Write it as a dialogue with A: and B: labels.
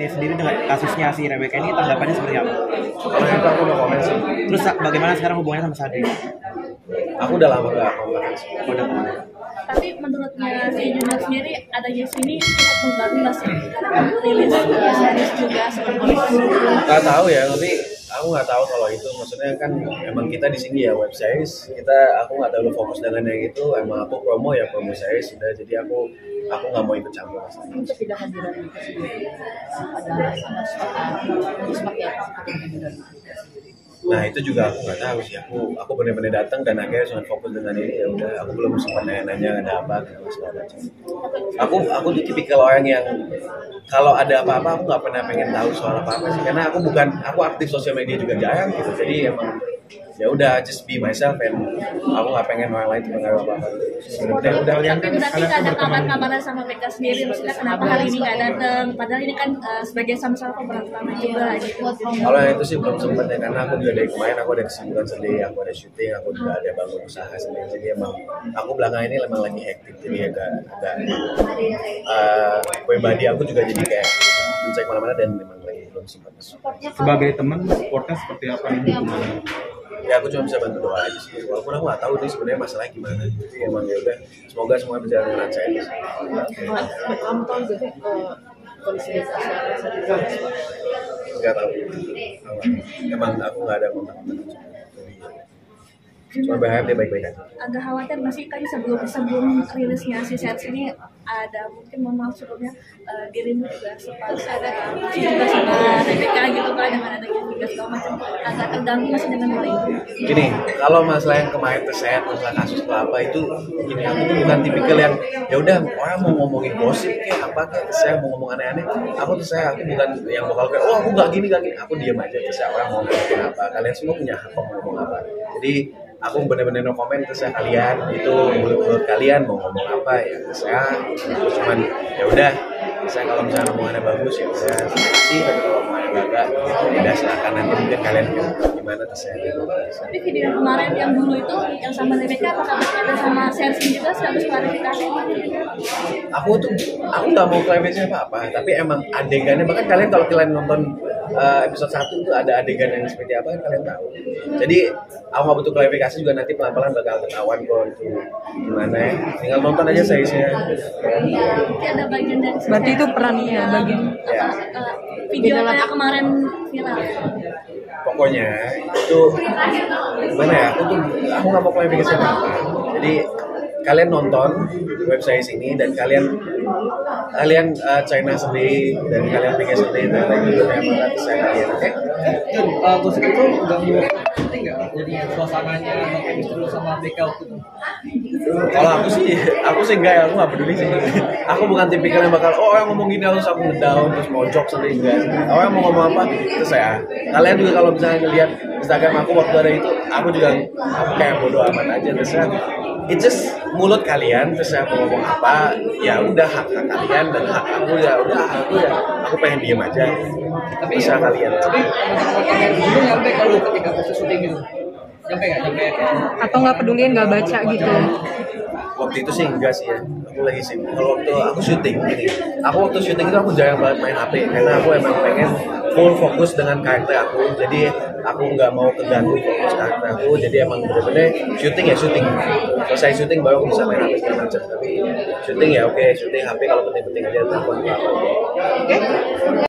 A: ini sendiri dengan kasusnya si Rebecca ini tanggapannya seperti apa?
B: Kalau itu aku udah komen sih.
A: Terus bagaimana sekarang hubungannya sama Sadri?
B: Aku udah lama gak komen sih.
A: Udah
C: Tapi menurutnya si Junior sendiri adanya sini cukup mengganggu nggak sih? Karena rilis series juga seperti polisi.
B: Gak tahu ya, tapi aku nggak tahu kalau itu. Maksudnya kan emang kita di sini ya web series. Kita aku nggak terlalu fokus dengan yang itu. Emang aku promo ya promo series sudah. Jadi aku aku nggak mau ikut campur.
D: untuk tidak hadiran itu sendiri ada sangat seperti apa seperti kehadiran
B: Nah itu juga aku nggak tahu sih. Aku aku benar-benar datang dan akhirnya cuma fokus dengan ini ya udah. Aku belum sempat nanya-nanya ada apa gitu segala macam. Aku aku tipikal orang yang kalau ada apa-apa aku nggak pernah pengen tahu soal apa-apa sih. Karena aku bukan aku aktif sosial media juga jarang gitu. Jadi emang ya udah just be myself and aku nggak pengen orang lain pengaruh apa apa udah udah
C: Tapi berarti nggak ada kabar-kabaran sama mereka sendiri, maksudnya kenapa hari ini nggak datang? Padahal ini kan uh, sebagai sama-sama pemeran utama juga gitu.
B: kalau yang itu sih belum sempat ya karena aku juga dari kemarin aku ada kesibukan sendiri aku ada syuting aku juga ada bangun usaha sendiri. Jadi emang aku belakangan ini memang lagi hektik jadi agak agak uh, pribadi aku juga jadi kayak mencek mana-mana dan memang lagi belum sempat
E: sebagai teman supportnya seperti apa nih
B: ya aku cuma bisa bantu doa aja sih. Walaupun aku nggak tahu nih sebenarnya masalahnya gimana. Jadi emang ya udah semoga semua berjalan dengan lancar sih.
D: kamu tahu. Gak kondisi desa
B: nggak tahu emang aku nggak ada kontak cuma berharap dia baik-baik aja.
C: Agak khawatir nggak sih kan sebelum sebelum rilisnya si set ini ada mungkin maaf sebelumnya uh, dirimu juga sempat ada juga sama TPK gitu kan dengan adanya juga segala macam. Agak terganggu nggak sih dengan hal itu?
B: gini kalau masalah yang kemarin tersehat masalah kasus apa itu gini aku tuh bukan tipikal yang ya udah orang mau ngomongin gosip kayak apa kayak saya mau ngomong aneh-aneh. Aku tuh saya aku bukan yang bakal kayak oh aku nggak gini nggak gini. Aku diam aja terus orang mau ngomongin apa. Kalian semua punya hak mau ngomong apa. Jadi aku bener-bener no terus saya kalian itu menurut kalian mau ngomong apa ya? Saya cuman ya udah saya kalau misalnya omongannya bagus ya udah sih tapi kalau omongannya gagal ya udah silakan nanti mungkin kalian gimana saya
C: Tapi video yang kemarin yang dulu itu yang sama TPK apakah ada sama Sersi juga harus klarifikasi?
B: aku tuh aku nggak mau klarifikasi apa apa tapi emang adegannya bahkan kalian kalau kalian nonton uh, episode 1 itu ada adegan yang seperti apa kalian tahu jadi aku nggak butuh klarifikasi juga nanti pelan-pelan bakal ketahuan kok itu gimana ya. Tinggal nonton aja saya sih.
C: Berarti ada bagian dari
F: Berarti itu perannya bagian
B: ya
C: apa, uh, video yang kemarin viral.
B: pokoknya itu gimana ya aku tuh aku nggak mau klarifikasi apa apa jadi kalian nonton website ini dan kalian kalian uh, China sendiri dan kalian pikir sendiri dan lagi juga yang mana saya kalian oke?
G: Jun, uh, gosip itu ganggu nggak? Jadi suasananya atau sama BK waktu itu?
B: kalau aku sih aku sih enggak ya aku nggak peduli sih aku bukan tipikal yang bakal oh orang ngomong gini harus aku ngedown terus mau jok sendiri enggak orang mau ngomong apa itu saya kalian juga kalau misalnya ngeliat Instagram aku waktu ada itu aku juga kayak bodoh amat aja terus ya it's just mulut kalian terus saya mau ngomong apa ya udah hak hak kalian dan hak aku ya udah aku ya aku pengen diem aja
G: Tapi
B: bisa kalian
G: Tapi dulu nyampe kalau ketika proses syuting gitu. Nyampe nggak? Nyampe
F: atau nggak peduliin nggak baca gitu
B: waktu itu sih enggak sih ya aku lagi sih kalau waktu aku syuting gini. Aku waktu syuting itu aku jarang banget main HP karena aku emang pengen full fokus dengan karakter aku. Jadi aku nggak mau keganggu fokus karakter aku. Jadi emang bener-bener syuting ya syuting. Selesai syuting baru aku bisa main HP segala macam. Tapi syuting ya oke syuting HP kalau penting-penting aja telepon apa
F: oke